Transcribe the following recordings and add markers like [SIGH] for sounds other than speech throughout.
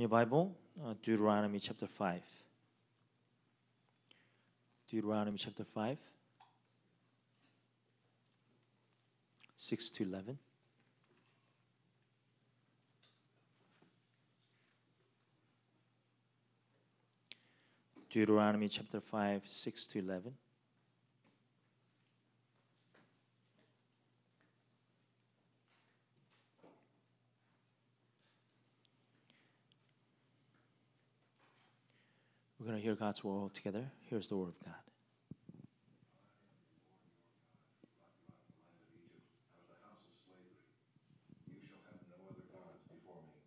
your Bible, uh, Deuteronomy chapter 5. Deuteronomy chapter 5, 6 to 11. Deuteronomy chapter 5, 6 to 11. We're going to hear God's word together. Here's the word of God. You shall have no other gods before me.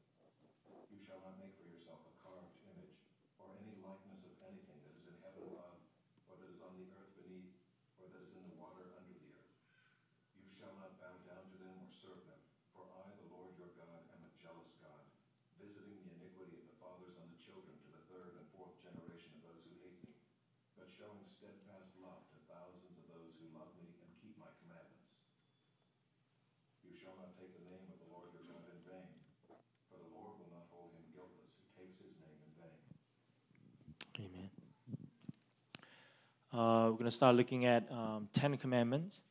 You shall not make for yourself a carved image, or any likeness of anything that is in heaven above, or that is on the earth beneath, or that is in the water under the earth. You shall not bow down to them or serve them, for I, the Lord your God, am a jealous God, visiting the iniquity of the fathers on the children to the third and fourth generation of those who hate me, but showing steadfast love to thousands of those who love me and keep my commandments. You shall not take the name of the Lord your God in vain, for the Lord will not hold him guiltless who takes his name in vain. Amen. Uh, we're going to start looking at um, Ten Commandments.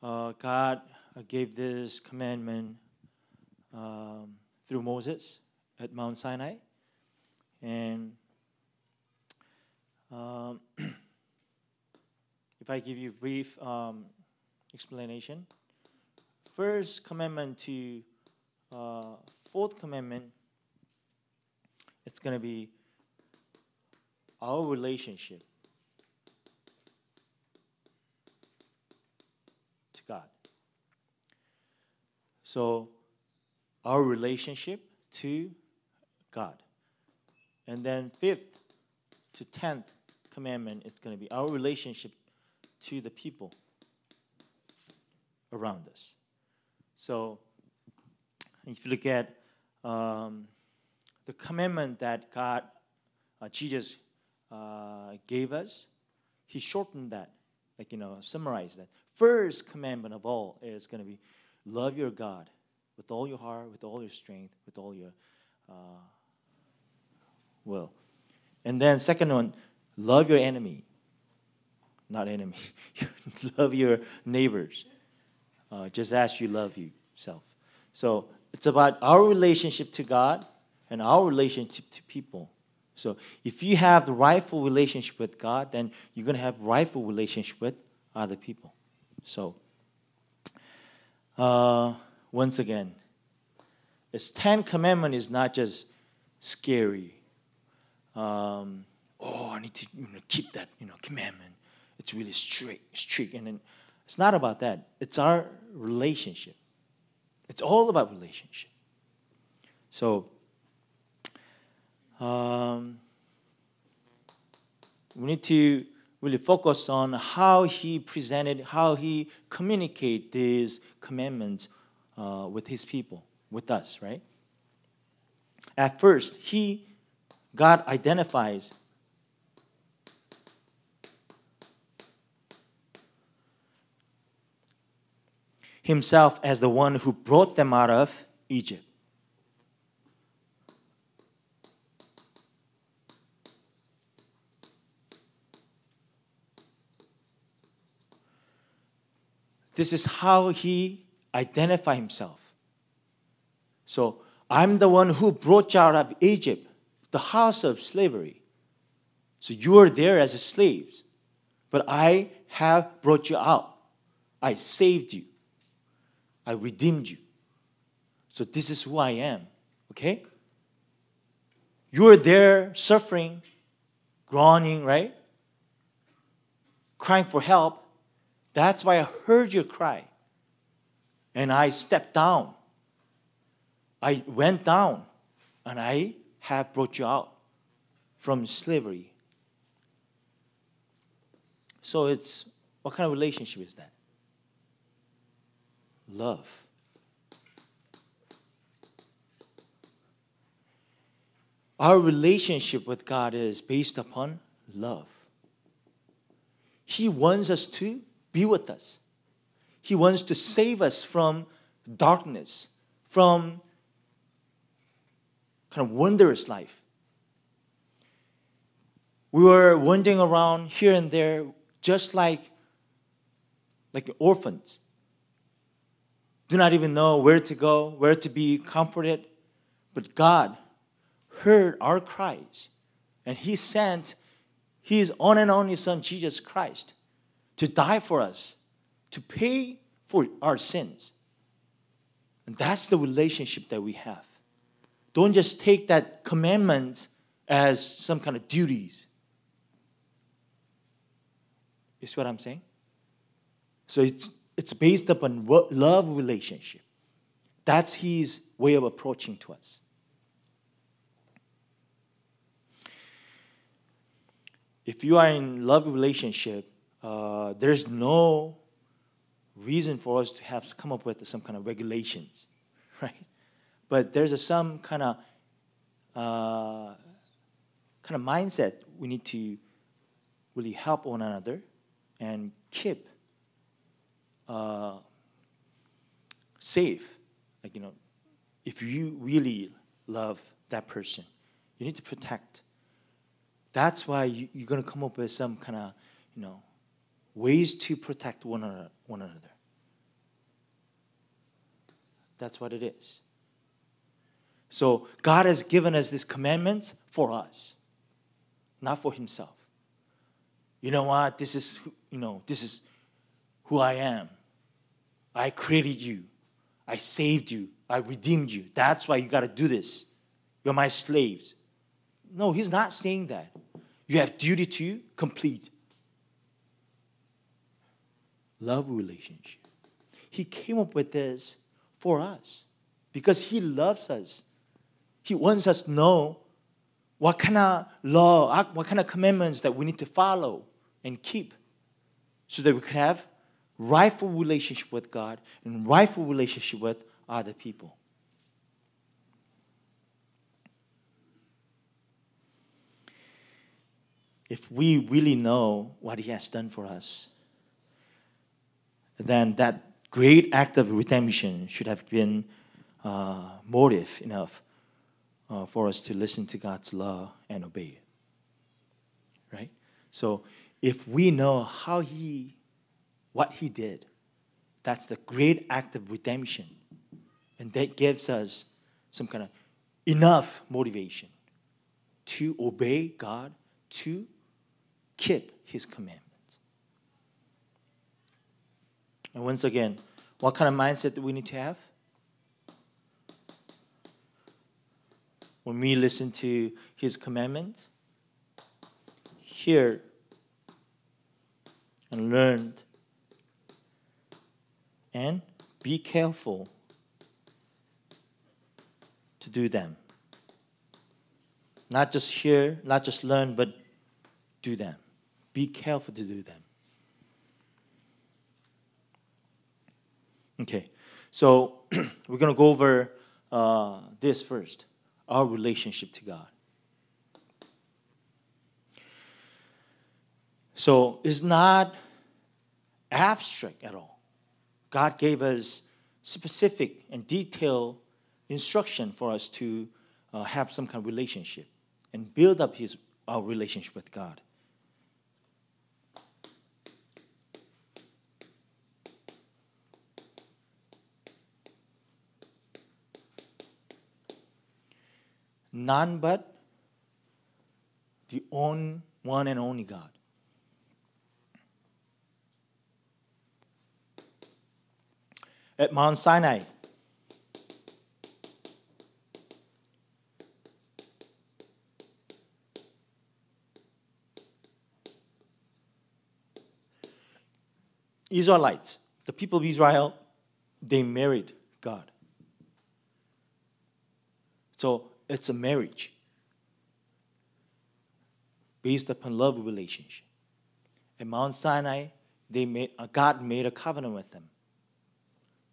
Uh, God gave this commandment um, through Moses at Mount Sinai. And um, [CLEARS THROAT] if I give you a brief um, explanation, first commandment to uh, fourth commandment, it's going to be our relationship to God. So, our relationship to God. And then, fifth to tenth commandment is going to be our relationship to the people around us. So, if you look at um, the commandment that God, uh, Jesus uh, gave us, He shortened that, like, you know, summarized that. First commandment of all is going to be love your God with all your heart, with all your strength, with all your uh, will. And then, second one, love your enemy. Not enemy. [LAUGHS] love your neighbors uh, just as you love yourself. So it's about our relationship to God and our relationship to people. So if you have the rightful relationship with God, then you're going to have rightful relationship with other people. So uh, once again, this Ten Commandment is not just scary. Um, oh, I need to you know, keep that you know commandment. It's really strict, strict, and then it's not about that. It's our relationship. It's all about relationship. So, um, we need to really focus on how he presented, how he communicated these commandments uh, with his people, with us, right? At first, he, God identifies himself as the one who brought them out of Egypt. This is how he identified himself. So, I'm the one who brought you out of Egypt, the house of slavery. So, you are there as slaves, but I have brought you out. I saved you. I redeemed you. So this is who I am. Okay? You are there suffering, groaning, right? Crying for help. That's why I heard your cry. And I stepped down. I went down and I have brought you out from slavery. So it's what kind of relationship is that? Love. Our relationship with God is based upon love. He wants us to be with us. He wants to save us from darkness, from kind of wondrous life. We were wandering around here and there, just like, like orphans. Do not even know where to go, where to be comforted. But God heard our cries, and He sent His own and only Son, Jesus Christ, to die for us, to pay for our sins. And that's the relationship that we have. Don't just take that commandment as some kind of duties. You see what I'm saying? So it's, it's based upon love relationship. That's his way of approaching to us. If you are in love relationship, uh, there's no reason for us to have to come up with some kind of regulations, [LAUGHS] right? But there's a, some kind of uh, kind of mindset we need to really help one another and keep uh, safe. Like you know, if you really love that person, you need to protect. That's why you, you're going to come up with some kind of you know ways to protect one another. One another. That's what it is. So God has given us these commandments for us, not for Himself. You know what? This is you know this is who I am. I created you. I saved you. I redeemed you. That's why you got to do this. You're my slaves. No, He's not saying that. You have duty to complete. Love relationship. He came up with this for us because He loves us. He wants us to know what kind of law, what kind of commandments that we need to follow and keep so that we can have rightful relationship with God and rightful relationship with other people. If we really know what He has done for us, then that great act of redemption should have been uh, motive enough uh, for us to listen to God's law and obey it. Right? So if we know how He, what He did, that's the great act of redemption. And that gives us some kind of enough motivation to obey God, to keep His commandments. And once again, what kind of mindset do we need to have? when we listen to his commandment, hear and learned and be careful to do them. Not just hear, not just learn, but do them. Be careful to do them. Okay, so [CLEARS THROAT] we're going to go over uh, this first our relationship to God. So it's not abstract at all. God gave us specific and detailed instruction for us to uh, have some kind of relationship and build up his, our relationship with God. none but the one, one and only God. At Mount Sinai, Israelites, the people of Israel, they married God. So it's a marriage based upon love relationship. At Mount Sinai, they made, God made a covenant with them.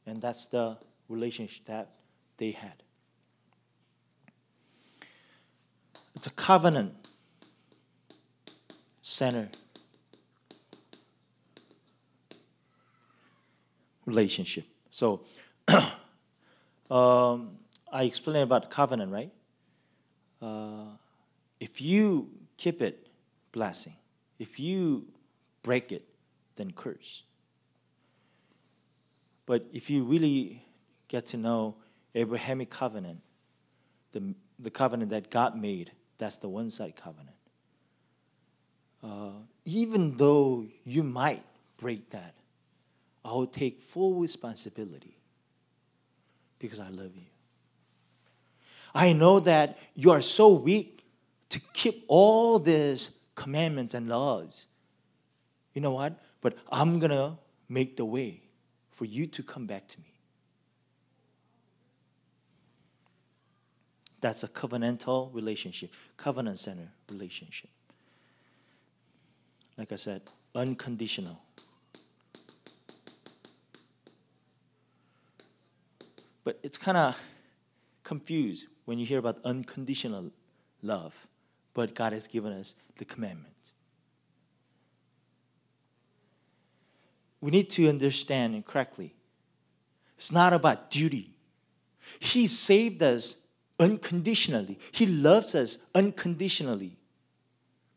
And that's the relationship that they had. It's a covenant center. relationship. So, [COUGHS] um, I explained about covenant, right? Uh, if you keep it, blessing. If you break it, then curse. But if you really get to know Abrahamic covenant, the, the covenant that God made, that's the one side covenant. Uh, even though you might break that, I will take full responsibility because I love you. I know that you are so weak to keep all these commandments and laws. You know what? But I'm going to make the way for you to come back to me. That's a covenantal relationship, covenant center relationship. Like I said, unconditional. But it's kind of confused when you hear about unconditional love, but God has given us the commandments. We need to understand it correctly. It's not about duty. He saved us unconditionally. He loves us unconditionally.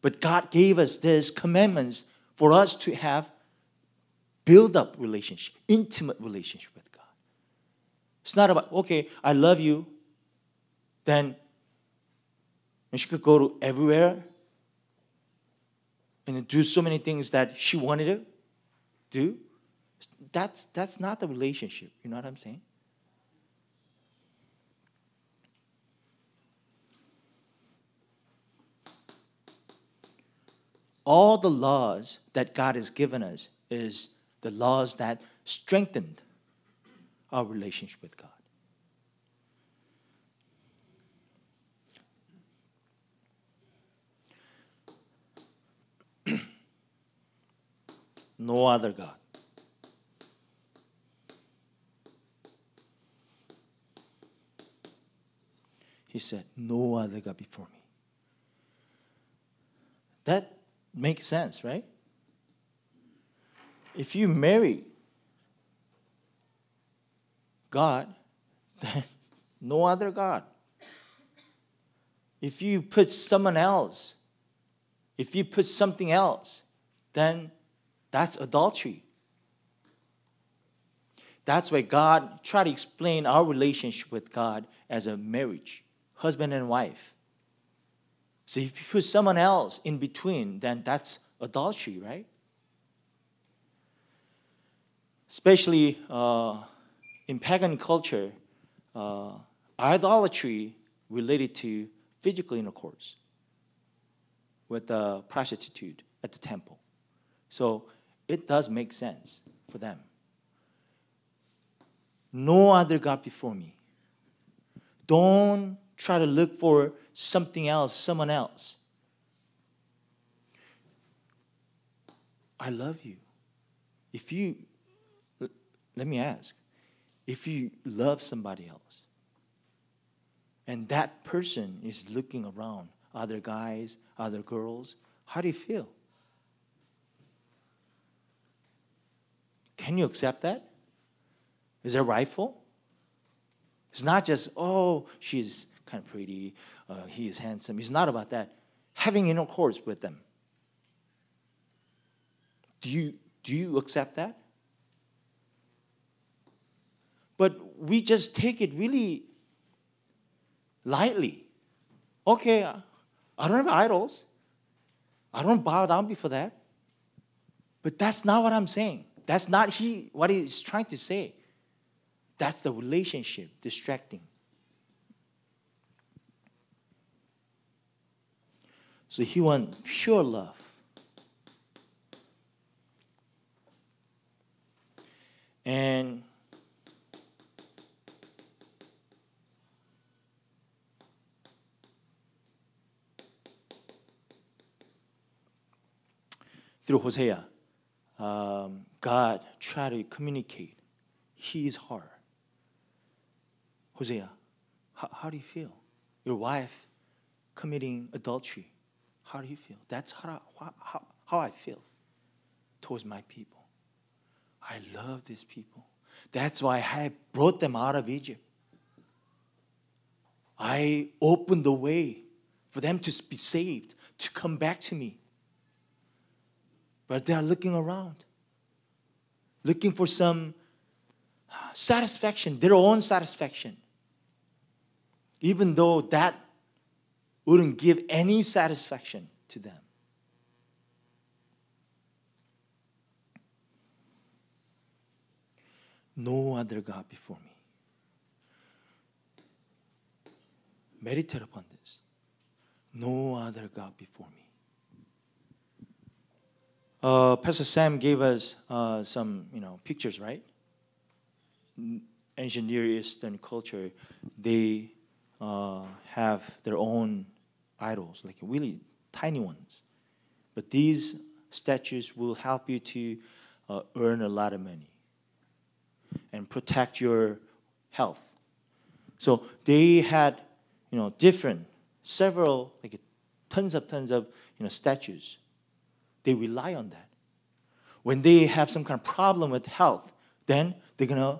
But God gave us these commandments for us to have build up relationship, intimate relationship with God. It's not about, okay, I love you, then she could go to everywhere and do so many things that she wanted to do. That's, that's not the relationship. You know what I'm saying? all the laws that God has given us is the laws that strengthened our relationship with God. No other God. He said, No other God before me. That makes sense, right? If you marry God, [LAUGHS] then no other God. If you put someone else, if you put something else, then that's adultery. That's why God tried to explain our relationship with God as a marriage, husband and wife. So if you put someone else in between, then that's adultery, right? Especially uh, in pagan culture, uh, idolatry related to physical intercourse with a prostitute at the temple. So it does make sense for them. No other God before me. Don't try to look for something else, someone else. I love you. If you, let me ask, if you love somebody else, and that person is looking around other guys, other girls, how do you feel? Can you accept that? Is that rightful? It's not just, oh, she's kind of pretty, uh, he is handsome. It's not about that. Having intercourse with them. Do you, do you accept that? But we just take it really lightly. Okay, I don't have idols. I don't bow down before that. But that's not what I'm saying. That's not he what he's trying to say. That's the relationship distracting. So he wants pure love. And through Hosea, God tried to communicate his heart. Hosea, how, how do you feel? Your wife committing adultery. How do you feel? That's how, I, how, how I feel towards my people. I love these people. That's why I brought them out of Egypt. I opened the way for them to be saved, to come back to me. But they are looking around, looking for some uh, satisfaction, their own satisfaction. Even though that wouldn't give any satisfaction to them. No other God before me. Meditate upon this. No other God before me. Uh, Pastor Sam gave us uh, some, you know, pictures, right? Ancient Near Eastern culture, they uh, have their own idols, like really tiny ones. But these statues will help you to uh, earn a lot of money and protect your health. So they had, you know, different, several, like tons of tons of, you know, statues. They rely on that. When they have some kind of problem with health, then they're gonna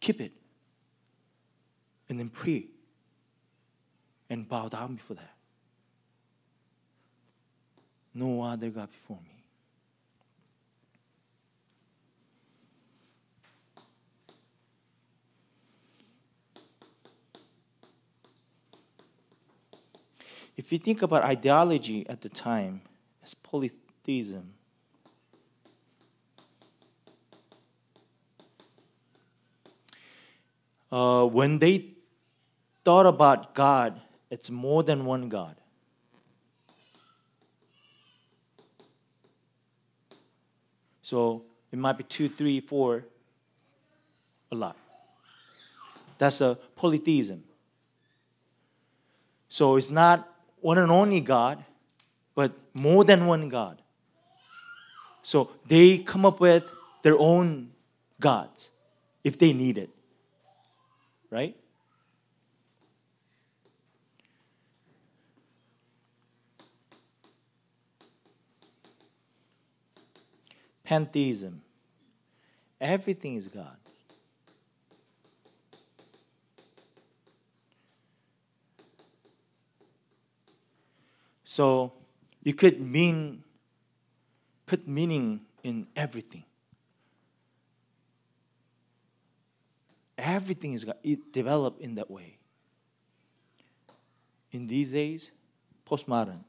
keep it and then pray and bow down before that. No other God before me. If you think about ideology at the time, it's polytheism. Uh, when they thought about God, it's more than one God. So it might be two, three, four, a lot. That's a polytheism. So it's not one and only God, but more than one God. So they come up with their own gods if they need it. Right? Pantheism. Everything is God. So you could mean put meaning in everything. Everything is it developed in that way. In these days, postmodern.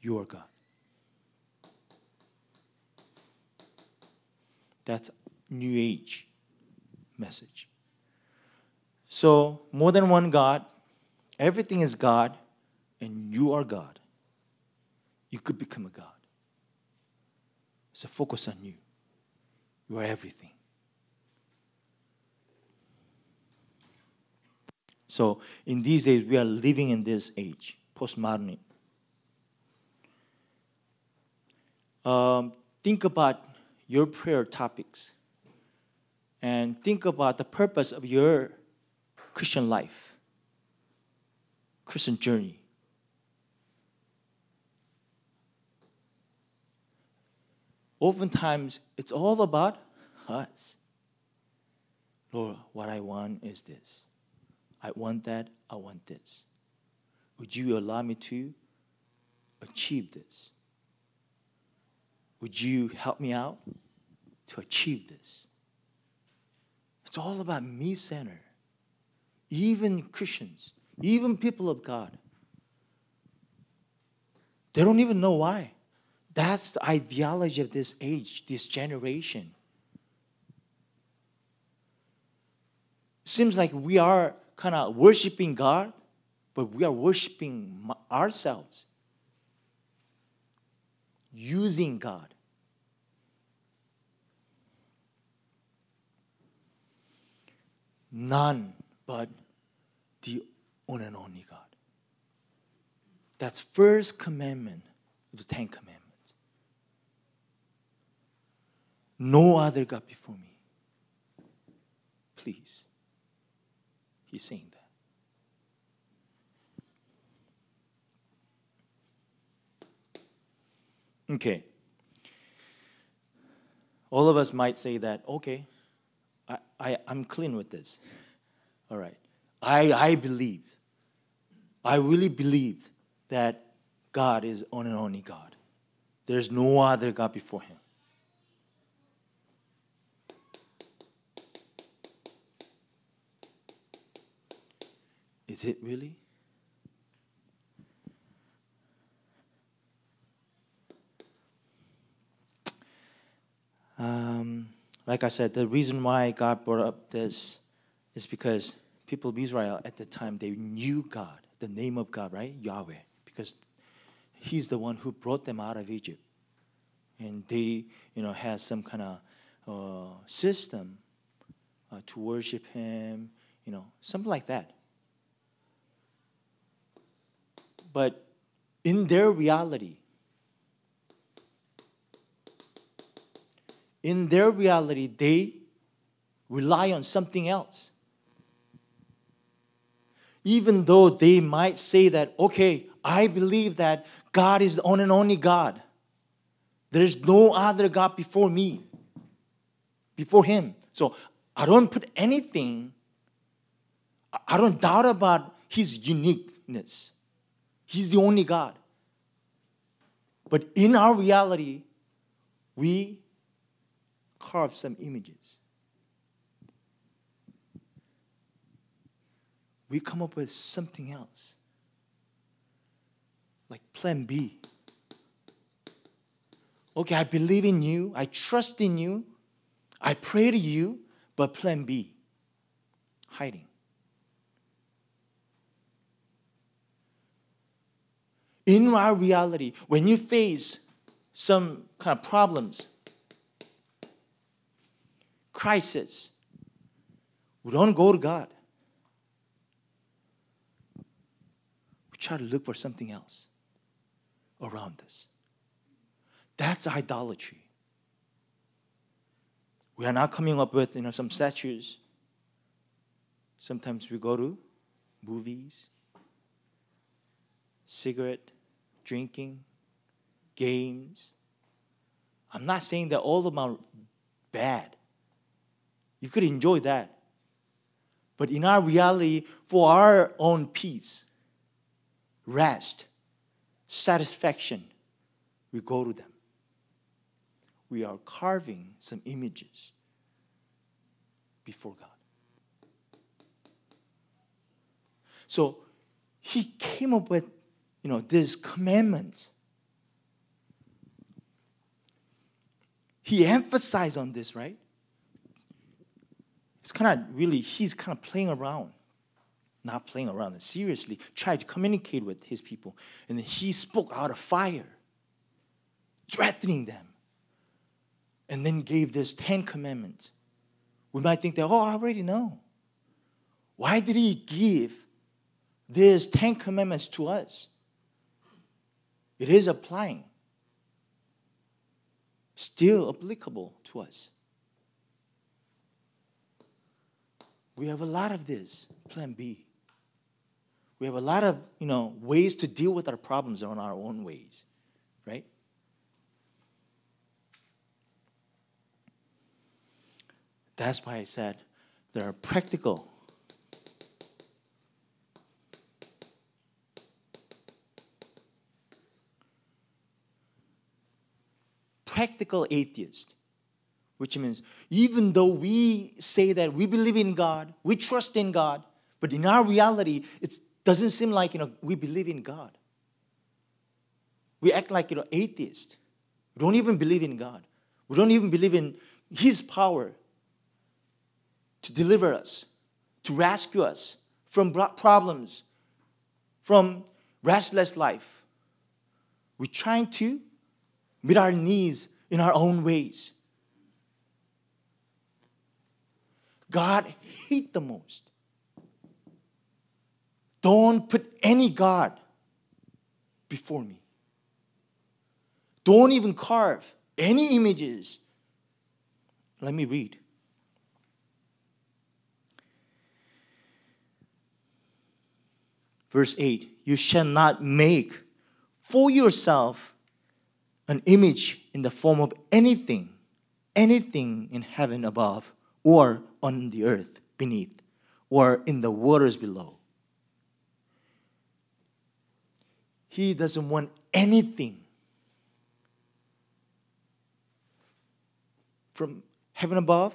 You are God. That's New Age message. So, more than one God, everything is God, and you are God. You could become a God. So, focus on you. You are everything. So, in these days, we are living in this age, postmodern. Um, think about your prayer topics and think about the purpose of your Christian life, Christian journey. Oftentimes, it's all about us. Lord, what I want is this. I want that, I want this. Would you allow me to achieve this? Would you help me out to achieve this? It's all about me center. Even Christians, even people of God, they don't even know why. That's the ideology of this age, this generation. Seems like we are kind of worshiping God, but we are worshiping ourselves, using God. None but one and only God. That's first commandment of the Ten Commandments. No other God before me. Please. He's saying that. Okay. All of us might say that, okay, I, I, I'm clean with this. All right. I, I believe, I really believe that God is on and only God. There's no other God before Him. Is it really? Um, like I said, the reason why God brought up this is because people of Israel at the time they knew God, the name of God, right? Yahweh, because He's the one who brought them out of Egypt, and they, you know, had some kind of uh, system uh, to worship Him, you know, something like that. But in their reality, in their reality, they rely on something else. Even though they might say that, okay, I believe that God is the one and only God. There is no other God before me, before Him. So I don't put anything, I don't doubt about His uniqueness. He's the only God. But in our reality, we carve some images. We come up with something else, like plan B. Okay, I believe in you, I trust in you, I pray to you, but plan B, hiding. In our reality, when you face some kind of problems, crisis, we don't go to God. We try to look for something else around us. That's idolatry. We are not coming up with you know, some statues. Sometimes we go to movies, cigarette, drinking, games. I'm not saying that all of them are bad. You could enjoy that. But in our reality, for our own peace, rest, satisfaction, we go to them. We are carving some images before God. So he came up with, you know, this commandment. He emphasized on this, right? it's kind of really, he's kind of playing around. Not playing around, and seriously, tried to communicate with his people. And he spoke out of fire, threatening them. And then gave this Ten Commandments. We might think that, oh, I already know. Why did he give these Ten Commandments to us? It is applying, still applicable to us. We have a lot of this, plan B. We have a lot of, you know, ways to deal with our problems on our own ways, right? That's why I said there are practical practical atheists which means even though we say that we believe in God, we trust in God, but in our reality, it doesn't seem like you know we believe in God. We act like you know atheists. We don't even believe in God. We don't even believe in His power to deliver us, to rescue us from problems, from restless life. We're trying to meet our needs in our own ways. God hate the most. Don't put any God before me. Don't even carve any images. Let me read. Verse 8 You shall not make for yourself an image in the form of anything, anything in heaven above, or on the earth beneath, or in the waters below. He doesn't want anything from heaven above,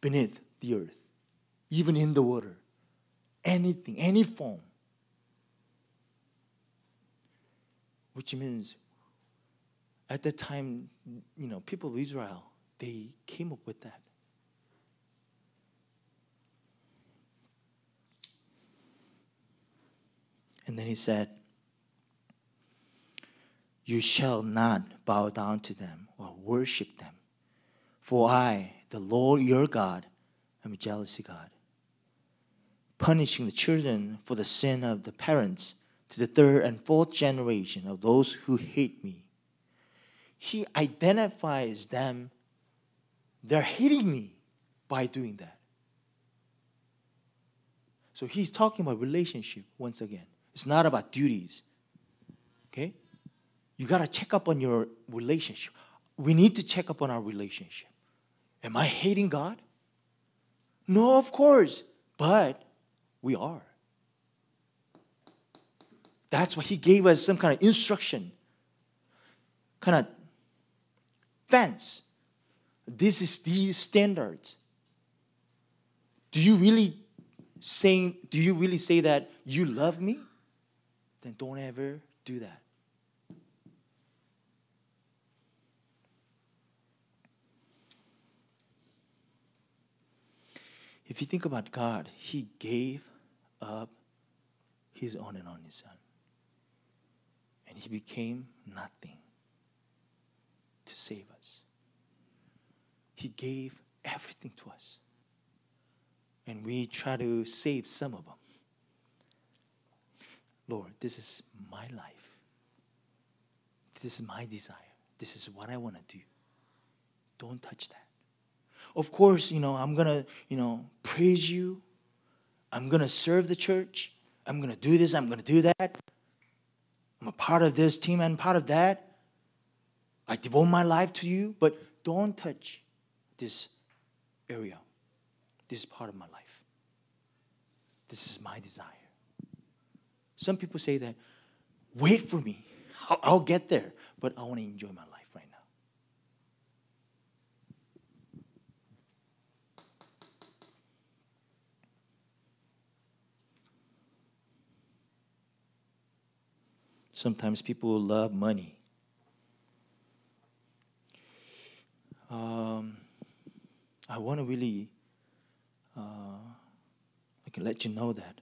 beneath the earth, even in the water. Anything, any form. Which means at that time, you know, people of Israel, they came up with that. And then he said, You shall not bow down to them or worship them. For I, the Lord your God, am a jealousy God, punishing the children for the sin of the parents to the third and fourth generation of those who hate me. He identifies them, they're hating me by doing that. So he's talking about relationship once again. It's not about duties. Okay? You got to check up on your relationship. We need to check up on our relationship. Am I hating God? No, of course. But we are. That's why he gave us some kind of instruction, kind of fence. This is these standards. Do you really saying, do you really say that you love me? Then don't ever do that. If you think about God, He gave up His own and only Son. And He became nothing to save us. He gave everything to us. And we try to save some of them. Lord, this is my life. This is my desire. This is what I want to do. Don't touch that. Of course, you know, I'm going to, you know, praise you. I'm going to serve the church. I'm going to do this. I'm going to do that. I'm a part of this team and part of that. I devote my life to you, but don't touch this area. This is part of my life. This is my desire. Some people say that, wait for me. I'll, I'll get there, but I want to enjoy my life right now. Sometimes people love money. Um, I want to really, uh, I can let you know that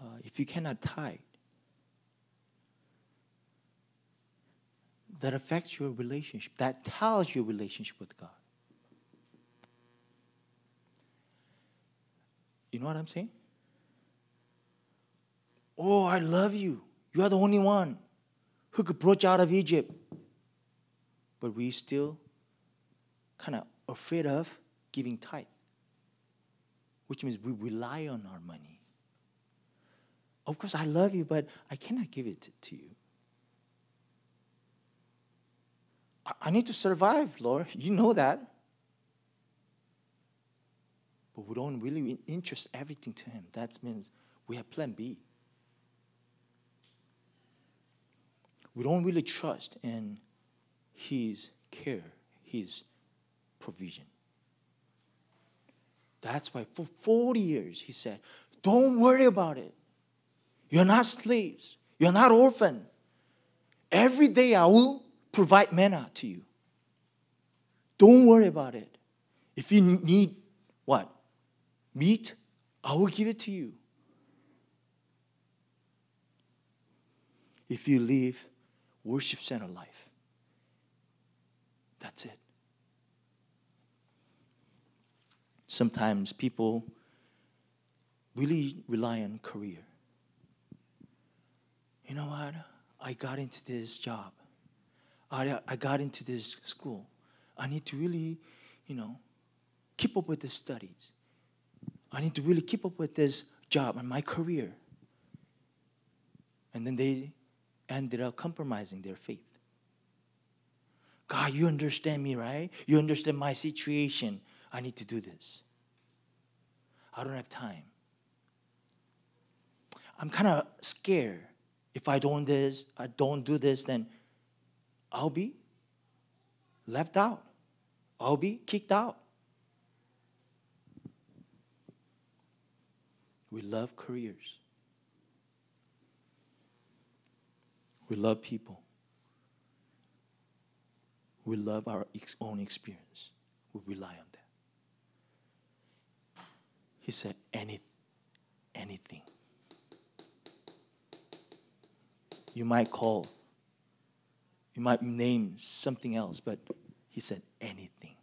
uh, if you cannot tithe, that affects your relationship. That tells your relationship with God. You know what I'm saying? Oh, I love you. You are the only one who could brought you out of Egypt. But we still kind of afraid of giving tithe, which means we rely on our money. Of course, I love you, but I cannot give it to you. I need to survive, Lord. [LAUGHS] You know that. But we don't really interest everything to Him. That means we have plan B. We don't really trust in His care, His provision. That's why for 40 years He said, Don't worry about it. You're not slaves, you're not orphan. Every day I will provide manna to you. Don't worry about it. If you need what? Meat, I will give it to you. If you live worship center life, that's it. Sometimes people really rely on career. You know what? I got into this job. I, I got into this school. I need to really, you know, keep up with the studies. I need to really keep up with this job and my career. And then they ended up compromising their faith. God, you understand me, right? You understand my situation. I need to do this. I don't have time. I'm kind of scared. If I don't this, I don't do this, then I'll be left out. I'll be kicked out. We love careers. We love people. We love our own experience. We rely on that. He said, Any, anything. You might call, you might name something else, but he said, anything.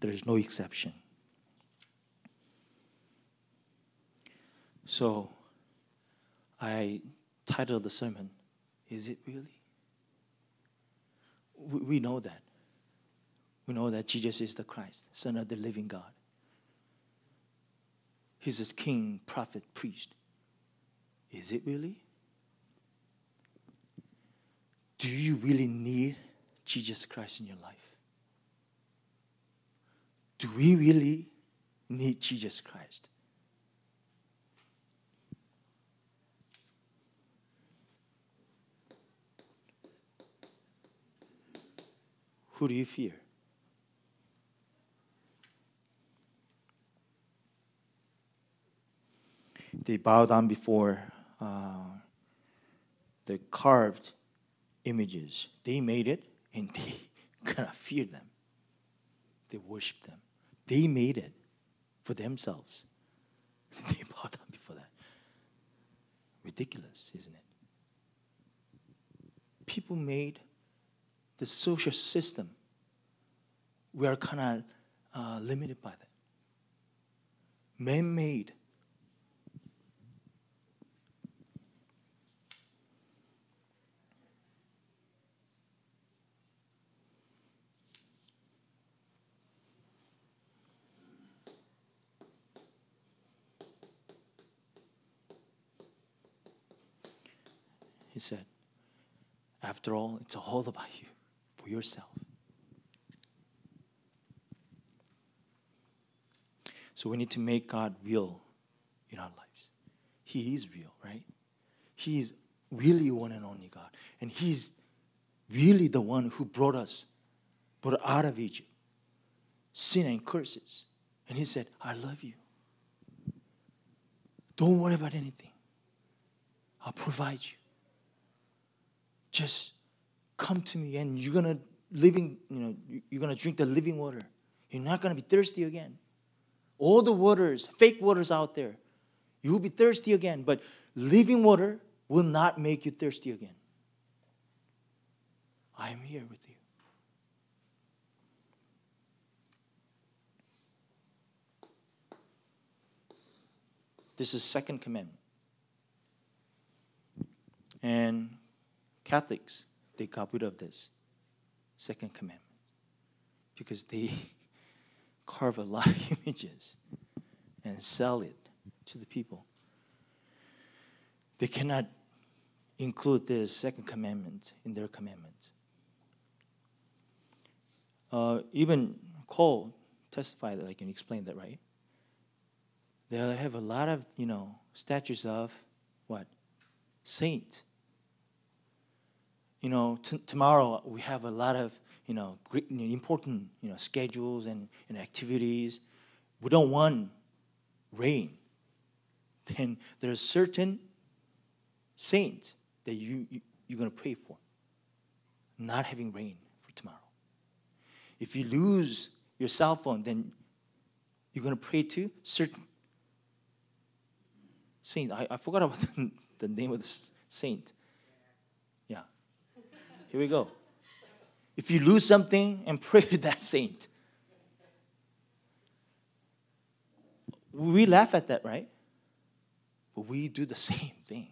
There is no exception. So I titled the sermon, Is It Really? We, know that. We know that Jesus is the Christ, Son of the living God. He's a king, prophet, priest. Is it really? Do you really need Jesus Christ in your life? Do we really need Jesus Christ? Who do you fear? They bow down before uh, the carved images. They made it and they [LAUGHS] kind of feared them. They worshiped them. They made it for themselves. [LAUGHS] they bow down before that. Ridiculous, isn't it? People made the social system. We are kind of uh, limited by that. Man made He said, After all, it's all about you, for yourself. So we need to make God real in our lives. He is real, right? He is really one and only God. And He's really the one who brought us, brought out of Egypt, sin and curses. And He said, I love you. Don't worry about anything. I'll provide you just come to me and you're gonna living, you know, you're gonna drink the living water. You're not gonna be thirsty again. All the waters, fake waters out there, you will be thirsty again, but living water will not make you thirsty again. I am here with you. This is second commandment. And Catholics, they got rid of this second commandment because they [LAUGHS] carve a lot of [LAUGHS] images and sell it to the people. They cannot include this second commandment in their commandments. Uh, even Cole testified that I can explain that, right? They have a lot of, you know, statues of what? Saints you know, tomorrow we have a lot of, you know, great, important, you know, schedules and, and activities. We don't want rain. [LAUGHS] Then there's certain saints that you, you you're going to pray for. Not having rain for tomorrow. If you lose your cell phone, then you're going to pray to certain saint. I, I forgot about the, [LAUGHS] the name of the saint. Here we go. If you lose something and [LAUGHS] pray to that saint. We laugh at that, right? But we do the [LAUGHS] same thing.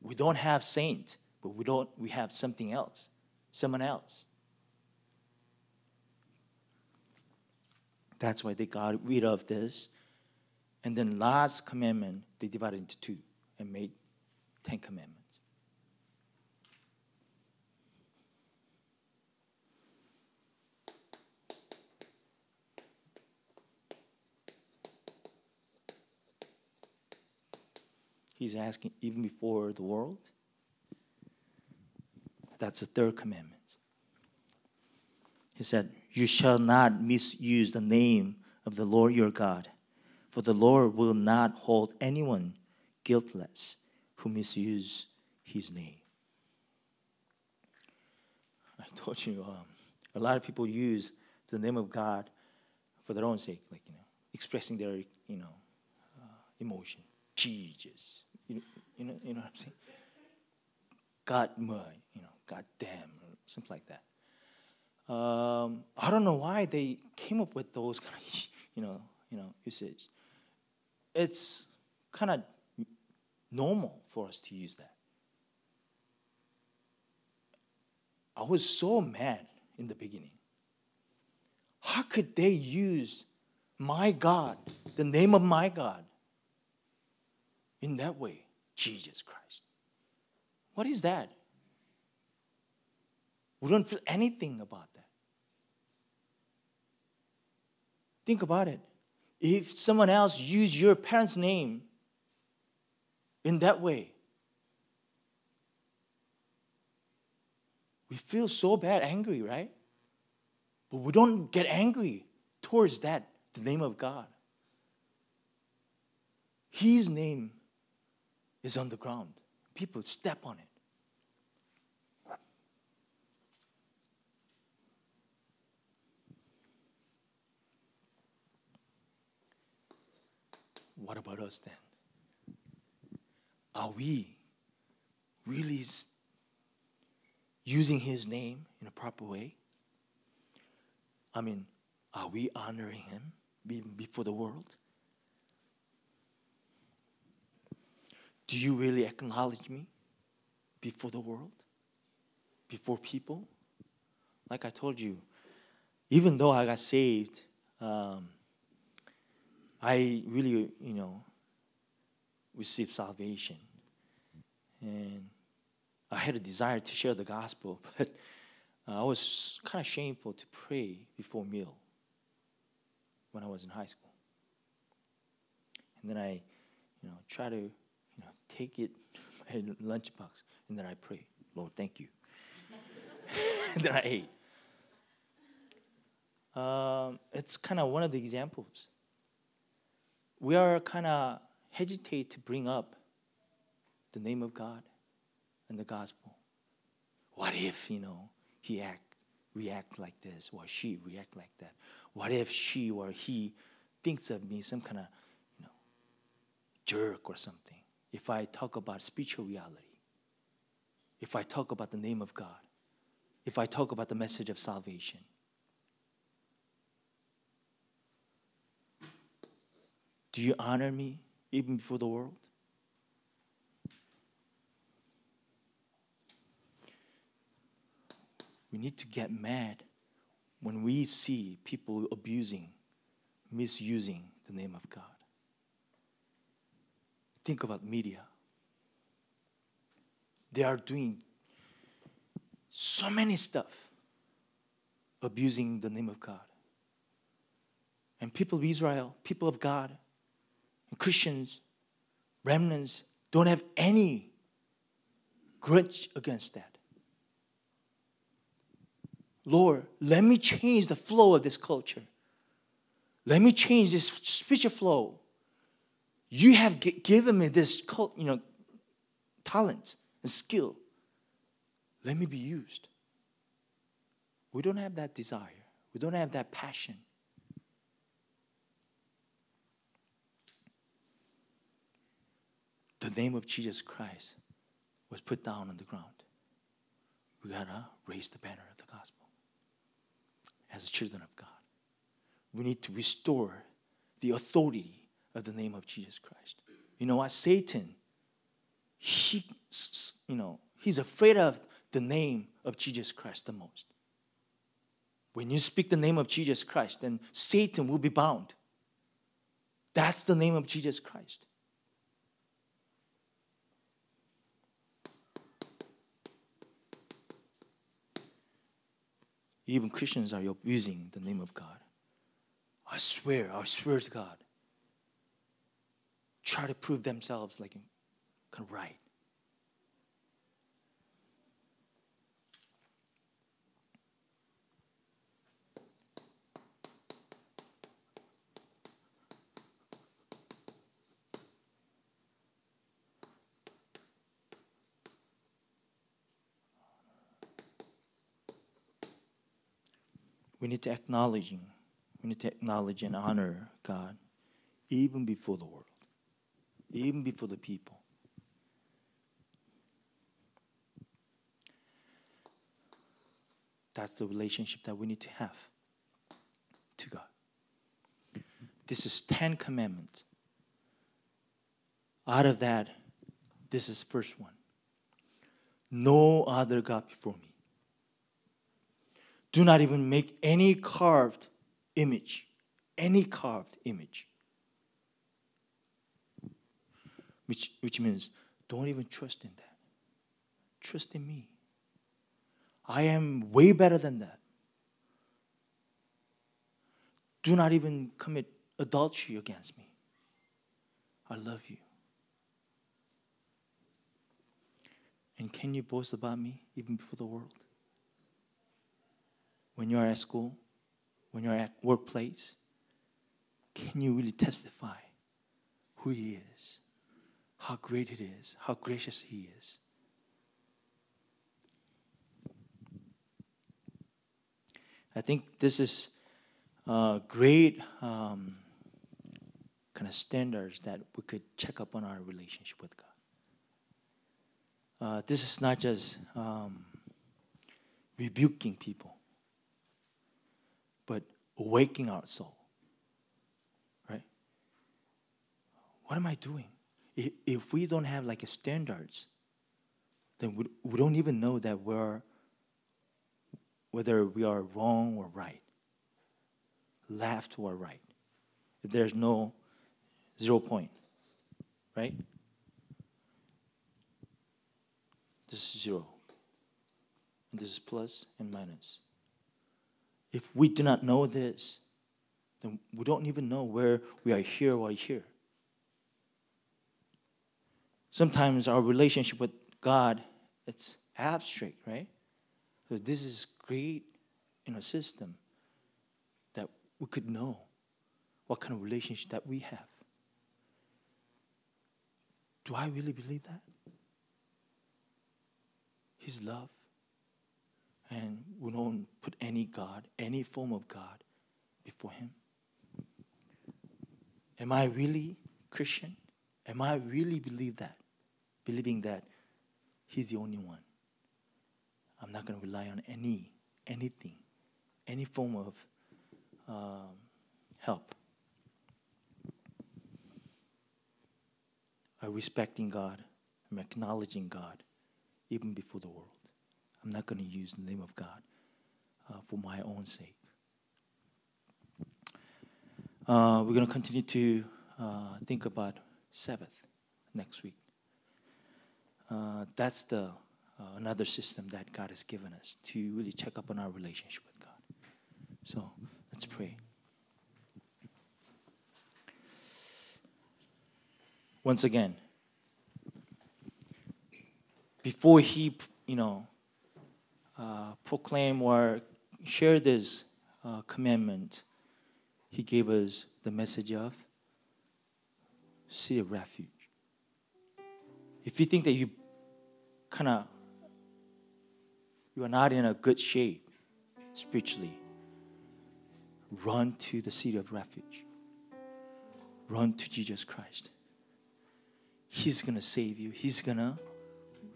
We don't have saint, but we don't we have something else, someone else. That's why they got rid of this. And then last commandment, they divided into two and made Ten Commandments. He's asking, even before the world? That's the third commandment. He said, You shall not misuse the name of the Lord your God, for the Lord will not hold anyone guiltless who misuse his name. I told you, um, a lot of people use the name of God for their own sake, like, you know, expressing their, you know, uh, emotion. Jesus. You, you, know, you know what I'm saying? God you know, God damn, something like that. Um, I don't know why they came up with those kind of, [LAUGHS] you know, you know, usage. It's kind of normal for us to use that. I was so mad in the beginning. How could they use my God, the name of my God, in that way? Jesus Christ. What is that? We don't feel anything about that. Think about it. If someone else used your parents' name in that way, we feel so bad, angry, right? But we don't get angry towards that, the name of God. His name is on the ground. People step on it. What about us then? Are we really using his name in a proper way? I mean, are we honoring him before the world? Do you really acknowledge me before the world? Before people? Like I told you, even though I got saved, um, I really, you know, received salvation. And I had a desire to share the gospel, [LAUGHS] but I was kind of shameful to pray before meal when I was in high school. And then I, you know, try to, you know, take it my lunchbox, and then I pray, Lord, thank you. [LAUGHS] then I ate. Um, it's kind of one of the examples we are kind of hesitate to bring up the name of God and the gospel. What if, you know, he act react like this or she react like that? What if she or he thinks of me some kind of, you know, jerk or something? If I talk about spiritual reality, if I talk about the name of God, if I talk about the message of salvation, Do you honor me even before the world? We need to get mad when we see people abusing, misusing the name of God. Think about media. They are doing so many stuff abusing the name of God. And people of Israel, people of God, and Christians, remnants, don't have any grudge against that. Lord, let me change the flow of this culture. Let me change this spiritual flow. You have given me this, you know, talent and skill. Let me be used. We don't have that desire. We don't have that passion. the name of Jesus Christ was put down on the ground. We gotta raise the banner of the gospel as children of God. We need to restore the authority of the name of Jesus Christ. You know what? Satan, he, you know, he's afraid of the name of Jesus Christ the most. When you speak the name of Jesus Christ, then Satan will be bound. That's the name of Jesus Christ. Even Christians are abusing the name of God. I swear, I swear to God. Try to prove themselves like kind of right. we need to acknowledge we need to acknowledge and honor God even before the world, even before the people. That's the relationship that we need to have to God. This is Ten Commandments. Out of that, this is first one. No other God before me. Do not even make any carved image, any carved image. Which, which means don't even trust in that. Trust in me. I am way better than that. Do not even commit adultery against me. I love you. And can you boast about me even before the world? when you're at school, when you're at workplace, can you really testify who he is, how great it is, how gracious he is? I think this is great um, kind of standards that we could check up on our relationship with God. Uh, this is not just um, rebuking people but awaking our soul. Right? What am I doing? If we don't have like a standards, then we, we don't even know that we're whether we are wrong or right, left or right. If there's no zero point, right? This is zero. And this is plus and minus. If we do not know this, then we don't even know where we are here or here. Sometimes our relationship with God, it's abstract, right? So this is great in a system that we could know what kind of relationship that we have. Do I really believe that? His love, and we don't put any God, any form of God before Him? Am I really Christian? Am I really believe that? Believing that He's the only one. I'm not going to rely on any, anything, any form of um, help. I'm respecting God. I'm acknowledging God even before the world. I'm not going to use the name of God uh, for my own sake. Uh, we're going to continue to uh, think about Sabbath next week. Uh, that's the uh, another system that God has given us to really check up on our relationship with God. So let's pray. Once again, before he, you know, uh, proclaim or share this uh, commandment, he gave us the message of city a refuge. If you think that you kind of you are not in a good shape spiritually, run to the city of refuge. Run to Jesus Christ. He's going to save you. He's going to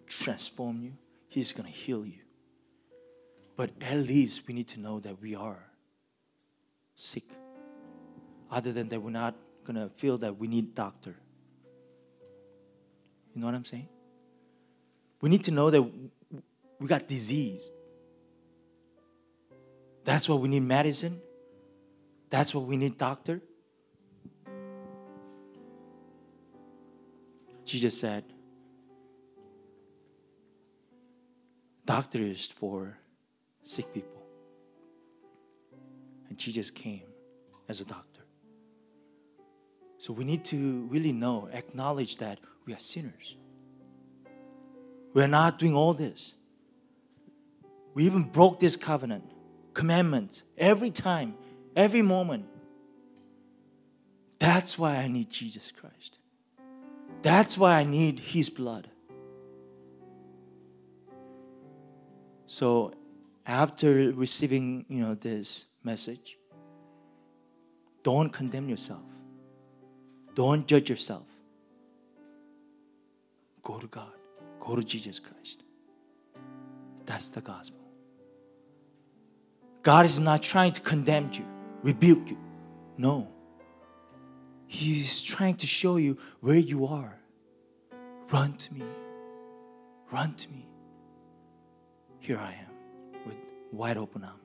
transform you. He's going to heal you. But at least we need to know that we are sick. Other than that, we're not going to feel that we need doctor. You know what I'm saying? We need to know that we got disease. That's why we need medicine. That's why we need doctor. Jesus said, doctor is for sick people. and Jesus came as a doctor. So we need to really know, acknowledge that we are sinners. We're not doing all this. We even broke this covenant, commandment, every time, every moment. That's why I need Jesus Christ. That's why I need His blood. So after receiving, you know, this message, don't condemn yourself. Don't judge yourself. Go to God. Go to Jesus Christ. That's the gospel. God is not trying to condemn you, rebuke you. No. He's trying to show you where you are. Run to me. Run to me. Here I am with wide open arms.